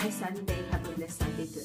Happy Sunday. Have a blessed Sunday to.